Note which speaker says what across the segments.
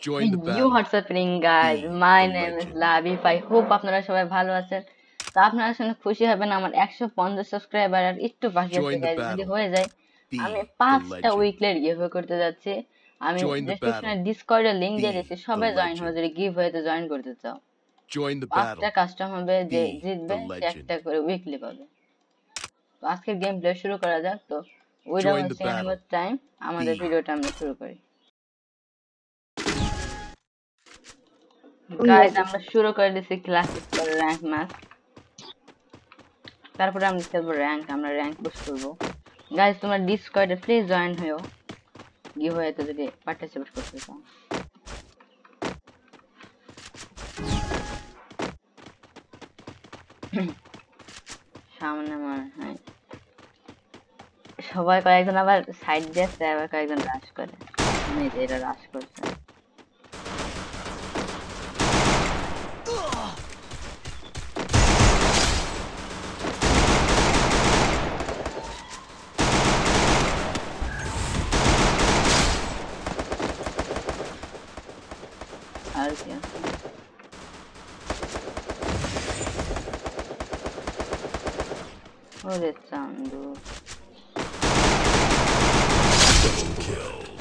Speaker 1: Join the
Speaker 2: You guys? My name is. Labif. I hope আপনারা সবাই ভালো আছেন তো আপনারা শুনে খুশি হবেন আমার একশো পঞ্চাশ সাবস্ক্রাইবার আর একটু বাকি আছে guys যদি হয়ে যায় আমি পাঁচটা. উইকলের গিভওয়ে করতে যাচ্ছি আমি ডেসক্রিপশনে ডিসকর্ডের লিংক দিয়ে দিয়েছি সবাই জয়েন হয়ে যদি গিভওয়েতে জয়েন করতে চাও পাঁচটা. কাস্টম হবে যে জিতবে সে একটা করে উইকলি পাবে তো আজকের গেম প্লে শুরু করা যাক তো উইদাউট. টাইম আমাদের ভিডিওটা আমরা শুরু করি গাইস আমরা শুরু করে দিছি ক্লাসিক র্যাঙ্ক ম্যাচ তারপরে আমরা খেলব র্যাঙ্ক আমরা র্যাঙ্ক পুশ করব। গাইস তোমরা ডিসকর্ডে প্লিজ জয়েন হয়েও গিয়ে হয়ে তো যদি পার্টিসিপেট করতে চাও। সামনে মনে হয়। সবাই কয়েকজন আবার সাইড দিয়েছে আবার কয়েকজন রাশ করে। এরা রাশ করছে।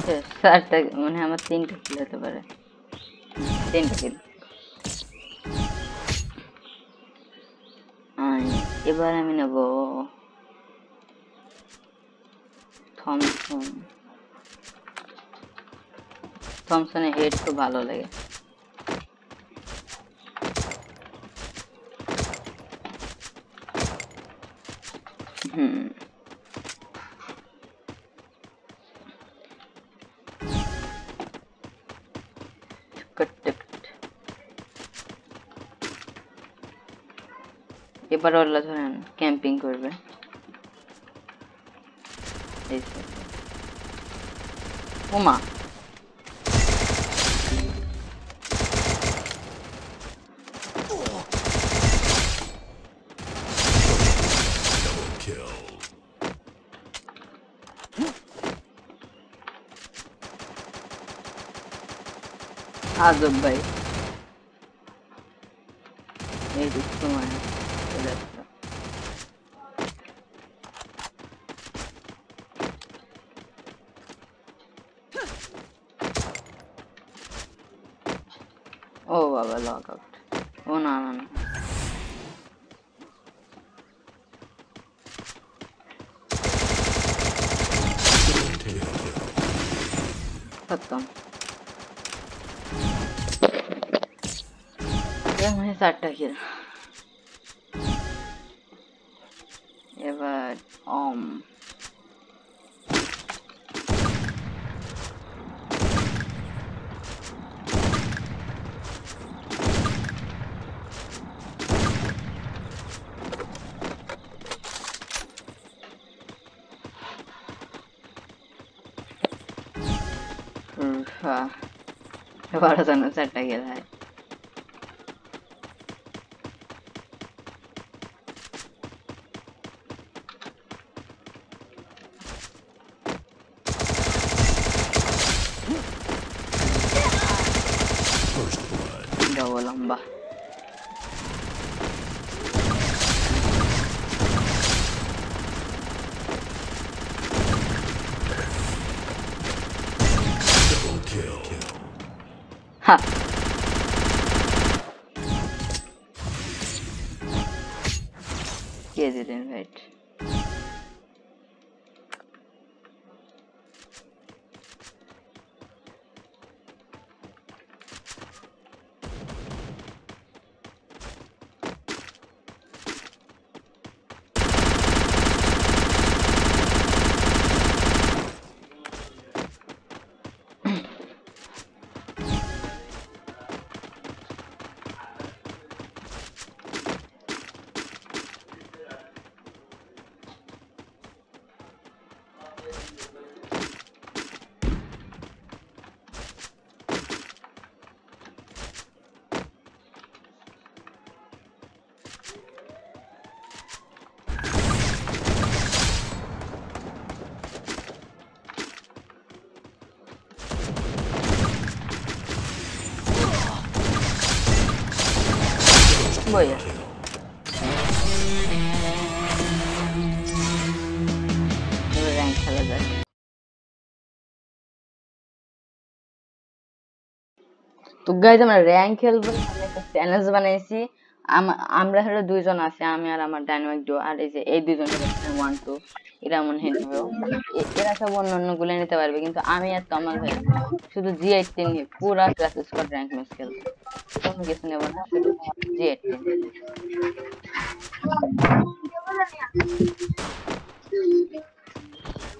Speaker 2: শেষ, চারটা মনে হয় আমার তিনটা কিল হতে পারে তিনটা কিল এবার আমি নেব থমসন থমসনের হেড খুব ভালো লাগে হুম এবার ওরা ধরেন ক্যাম্পিং করবে। ওমা আজব ভাই। I will log out. Oh no no no. खत्म यार मुझे साटा गिरा ये बार ओम वा
Speaker 1: एवढा जण
Speaker 2: चटा गेला आहे
Speaker 1: Double lamba.
Speaker 2: Ha! বইয়া এবার র্যাঙ্ক তো গাইজ আমরা র্যাঙ্ক খেলব, আমি বানাইছি। আম- আমরা হলো দুইজন আছে, আমি আর আমার ডাইনামিক ডো আর এই যে এই দুইজন ওয়ান টু এরা মনে হয় নিবেও। এ- এরা সব অন্য অন্যগুলো নিতে পারবে, কিন্তু আমি আর তমাল ভাই শুধু জি এইটিন নিয়ে পুরো ক্লাস স্কোয়াড র্যাঙ্ক ম্যাচ খেলব কোনো কিছু নেব না, শুধু জি এইটিন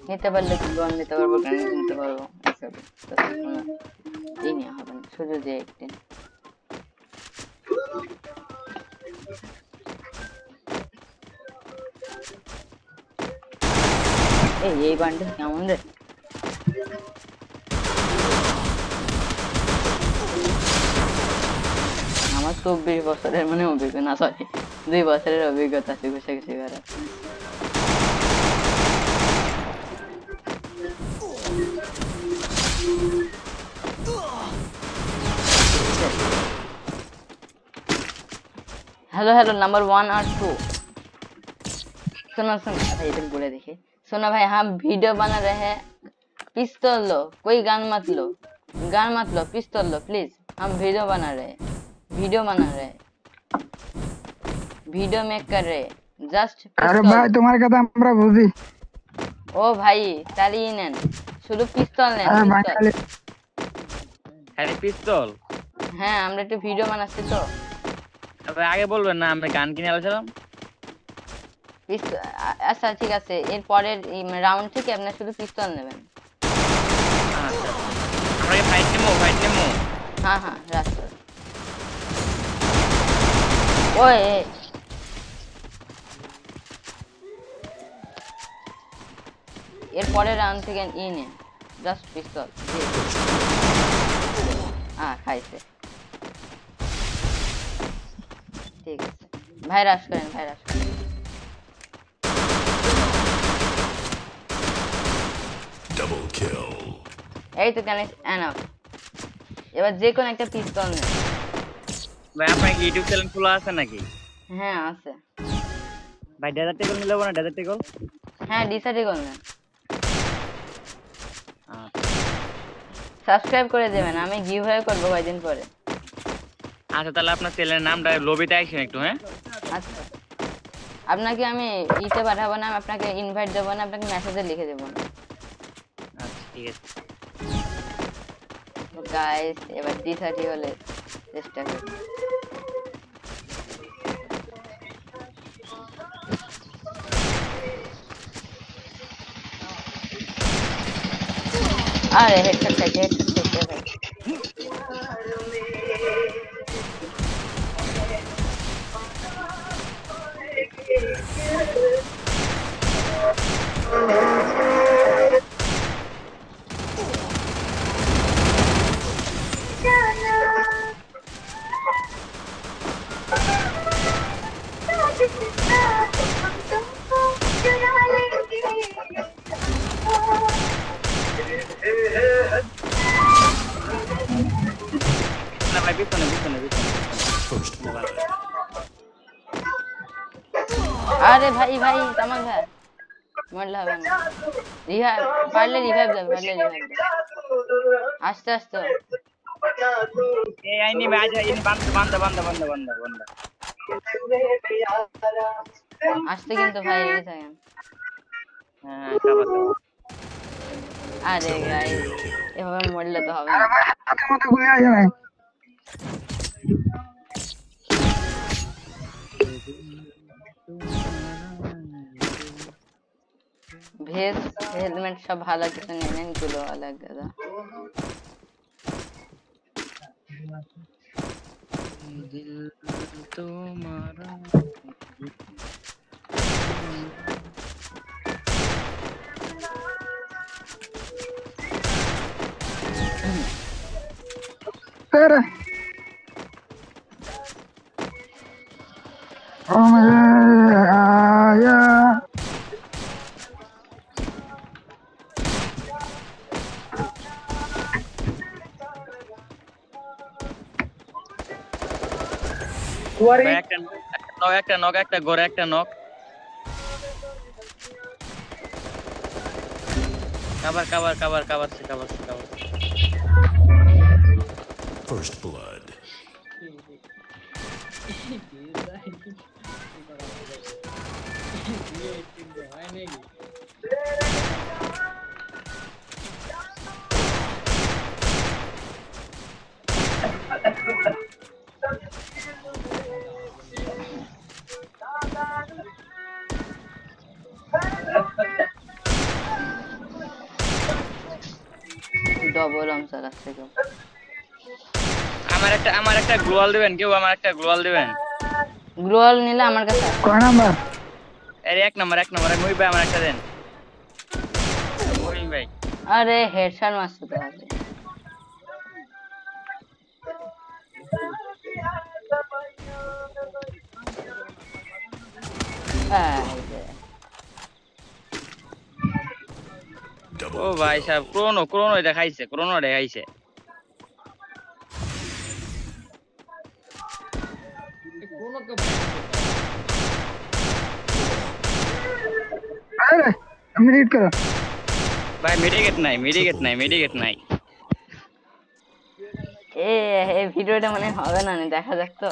Speaker 2: নিতে পারলে লোন নিতে পারব কেন, নিতে পারব এসব তাতে কোনো ই নেওয়া হবে না, শুধু জি এইটিন এই এই বান্ডে কেমন রে? আমার চব্বিশ বছরের মানে অভিজ্ঞতা, না দুই বছরের অভিজ্ঞতা আছে ঘুষে ঘুষে হ্যালো হ্যালো নাম্বার ওয়ান আর টু শোনা, শোনো এটা বলে দেখি। सुनो भाई हम वीडियो बना रहे हैं पिस्तौल लो कोई गान मत लो गान मत लो पिस्तौल लो प्लीज हम वीडियो बना रहे हैं वीडियो बना रहे हैं वीडियो मेक कर रहे हैं जस्ट
Speaker 3: আরে ভাই তোমার কথা আমরা বুঝি
Speaker 2: ও ভাই চালিয়ে নেন শুধু পিস্তল নেন
Speaker 3: আরে ভাই
Speaker 2: পিস্তল
Speaker 3: খালি
Speaker 4: হ্যারি পিস্তল
Speaker 2: হ্যাঁ আমরা একটু ভিডিও বানাচ্ছি তো
Speaker 4: তবে আগে বলবেন না আমরা গান কিনে আলোছিলাম
Speaker 2: পিস্তল আচ্ছা ঠিক আছে। এর পরের রাউন্ড থেকে আপনার শুধু পিস্তল নেবেন।
Speaker 4: আচ্ছা আমরা ফাইট নেব ফাইট নেব।
Speaker 2: হ্যাঁ হ্যাঁ রাস্তা ওই। এর পরের রাউন্ড থেকে ই নেন। জাস্ট পিস্তল হ্যাঁ খাইছে। ঠিক আছে। ভাই রাশ করেন ভাই রাশ করেন
Speaker 1: Double kill.
Speaker 2: এই তো কেন এনাফ এবার যে কোনো একটা পিস্তল নেন
Speaker 4: ভাই আপনার কি ইউটিউব চ্যানেল খোলা আছে নাকি?
Speaker 2: হ্যাঁ আছে।
Speaker 4: ভাই ডেজার্ট টেকল নিলে না ডেজার্ট টেকল
Speaker 2: হ্যাঁ ডিসাইডই করবেন
Speaker 4: আচ্ছা
Speaker 2: সাবস্ক্রাইব করে দেবেন আমি গিভওয়ে করব কয়দিন পরে।
Speaker 4: আচ্ছা তাহলে আপনার চ্যানেলের নামটা লবিতে আইসেন একটু হ্যাঁ?
Speaker 2: আচ্ছা। আপনাকে আমি ইতে পাঠাবো না আমি আপনাকে ইনভাইট দেবো না আপনাকে মেসেজে লিখে দেবো না। ठीक है। तो गाइस ये
Speaker 4: बद्दी थर्टी वाले सिस्टम अरे
Speaker 1: हेडशॉट चाहिए
Speaker 2: আরে ভাই ভাই তামাক ভাই মরলে হবে না রিভাইভ পারলে রিভাইভ দেবে পারলে রিভাইভ দেবে আস্তে আস্তে
Speaker 4: এই আইনি ভাই আচ্ছা ইনি বান্ধ বান্ধ বান্ধ বান্ধ বান্ধ বান্ধ
Speaker 2: আসতে কিন্তু ভাই রেডি থাকেন
Speaker 4: হ্যাঁ খাবার দাবার
Speaker 2: আরে গাই এভাবে মরলে তো হবে না
Speaker 3: আরে ভাই হাতে মতো গুলি আছে ভাই
Speaker 2: ভেস হেলমেট সব ভালো কিছু নেন গুলো আলাদা দাদা
Speaker 4: দিল তোমারা
Speaker 3: Oh my god.
Speaker 4: ভাই একটা নক একটা নক একটা ঘরে একটা নক কাবার কাবার কাবার কাবার সে কাবার সে কাবার
Speaker 1: First blood.
Speaker 2: আনসার আছে কেউ
Speaker 4: আমার একটা আমার একটা গ্লোয়াল দিবেন কেউ আমার একটা গ্লোয়াল দিবেন?
Speaker 2: গ্লোয়াল নিলে আমার কাছে।
Speaker 3: কয় নাম্বার?
Speaker 4: এর এক নম্বর এক নম্বর মুই ভাই আমার একটা দেন। ভাই।
Speaker 2: আরে হেডশট মারছে তো আগে এই
Speaker 4: ও ভাই সাহেব ক্রোনো ক্রোনো দেখাইছে ক্রোনো দেখাইছে
Speaker 3: আরে মিনিট করো।
Speaker 4: ভাই মেডিকেট নাই মেডিকেট নাই মেডিকেট নাই।
Speaker 2: এ এই ভিডিওটা মানে হবে না দেখা যাক তো।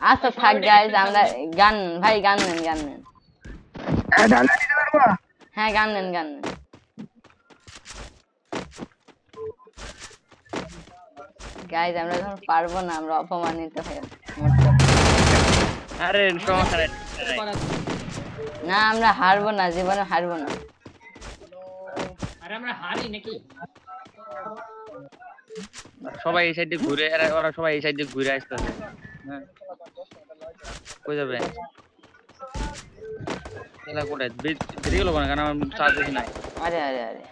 Speaker 2: আচ্ছা থাক গাইজ আমরা গান ভাই গান নেন গান নেন।
Speaker 3: পারব?
Speaker 2: হ্যাঁ গান নেন গান নেন। গাইজ আমরা যখন পারব না আমরা অপমানিত হয়ে
Speaker 4: আরে সমস্যা
Speaker 2: না আমরা হারবো না জীবনে হারবো না।
Speaker 5: আরে আমরা হারি নাকি?
Speaker 4: সবাই এই সাইডে ঘুরে এরা ওরা সবাই এই সাইডে ঘুরে আসতেছে। হ্যাঁ। কই যাবে এলা কোথায় দেরি গেল কেন কারণ আমার চার্জ বেশি নাই
Speaker 2: আরে আরে আরে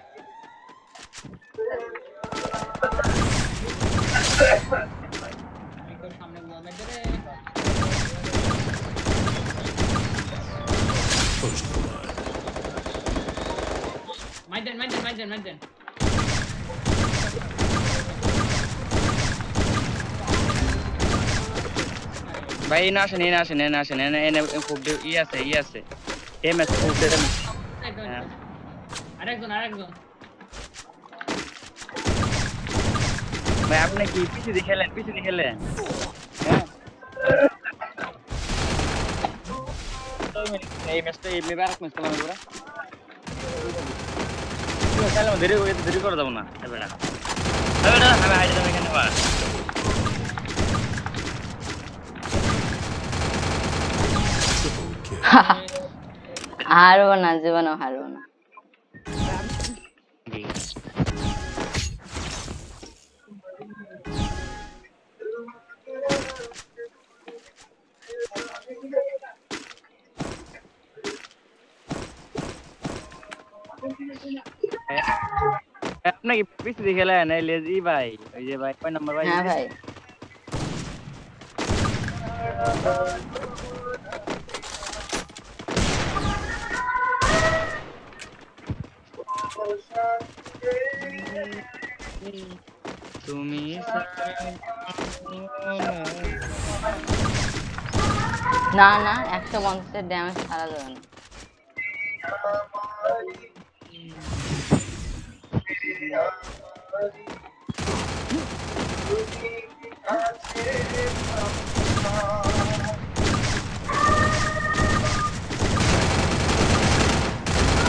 Speaker 5: আমি তোর সামনে মোহাম্মদ রে
Speaker 1: First blood.
Speaker 5: মাইদেন মাইদেন মাইদেন
Speaker 4: ভাই এনে আসেন এনে আসেন এনে আসেন এনে এনে খুব ই আছে ই আছে। এম আছে খুব হ্যাঁ।
Speaker 5: আরেকজন আরেকজন।
Speaker 4: ভাই আপনি কি পিছে দিয়ে খেলেন পিছে দিয়ে খেলেন? হ্যাঁ। এই ম্যাচটা এই মেবার এক ম্যাচ খেলাম আমরা। খেলাম দেরি দেরি করে যাব না। এবারে এবারে আমি হাইডে যাব এখানে বা
Speaker 2: হারবো না জীবনে হারবো না
Speaker 4: আপনি কি পিছে দিয়ে খেলেন এই লেজি ভাই ওই যে ভাই কয় নাম্বার ভাই
Speaker 2: হ্যাঁ ভাই না না একশো পঞ্চাশের ড্যামেজ ছাড়া যাবে না।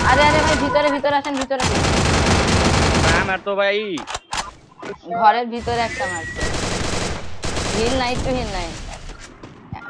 Speaker 2: আরে আরে ভাই ভিতরে ভিতরে আসেন ভিতরে আসেন।
Speaker 4: আমার তো ভাই।
Speaker 2: ঘরের ভিতরে একটা মারছে। হিল নাই একটু হিল নাই।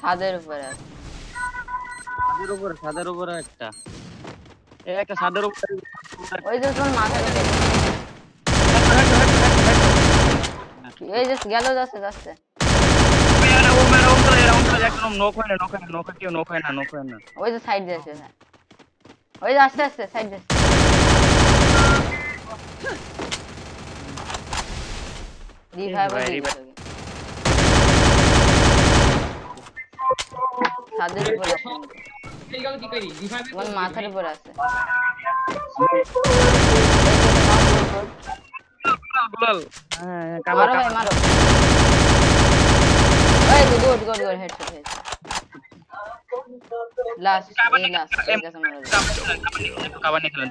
Speaker 2: ছাদের উপরে।
Speaker 4: ছাদের উপর ছাদের উপরে একটা। এই একটা ছাদের উপরে।
Speaker 2: ওই যে মাথার উপরে এই যে গেল যাচ্ছে। ওই যে সাইড ওই যে আস্তে আস্তে সাইড যাচ্ছে রিভাইভ
Speaker 4: ভাই,
Speaker 2: দিয়ে
Speaker 4: revive।
Speaker 2: দিছে ওকে। ছাদের উপরে। আছে তোমার মাথার উপরে আছে।
Speaker 4: দুলাল, কাবার,
Speaker 2: মারো ভাই মারো। ওই good good good headshot headshot last এই লাস্ট এই কাছে মারো
Speaker 4: কাবার নিয়ে খেলেন,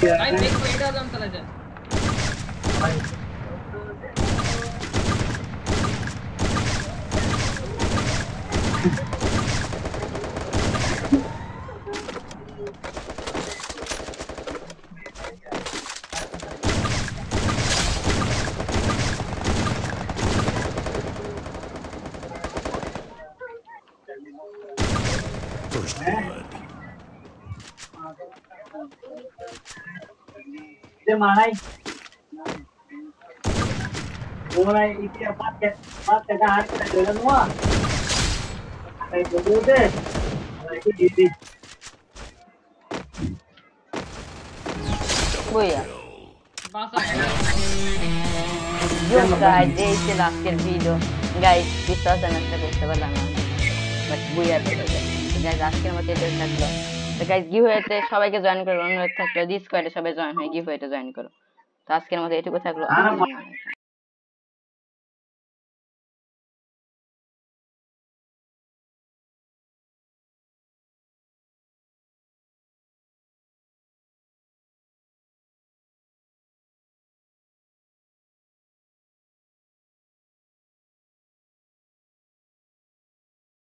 Speaker 5: Hayır beni koyunda adam kalacak. Hayır.
Speaker 1: First blood.
Speaker 6: दे माराई बोला इतने बात के बात के हार के चलन हुआ अरे बोलो दे अरे की दीदी
Speaker 5: Boa.
Speaker 2: Jó, guys, ei se lásker video. Guys, biztos a nektek összevallam. Vagy bújjátok ezeket. Guys, azt kell, hogy tegyek nektek. তো গাইস গিভওয়েতে সবাইকে জয়েন করার অনুরোধ থাকল ডিসকর্ডে সবাই জয়েন হয়ে গিভওয়েতে জয়েন করো। তো আজকের মতো এটুকু থাকল।